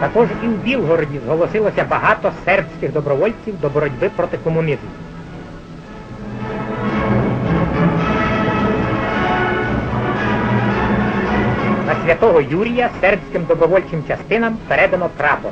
Також і в Білгороді зголосилося багато сербських добровольців до боротьби проти комунізму. На святого Юрія сербським добровольчим частинам передано прапор.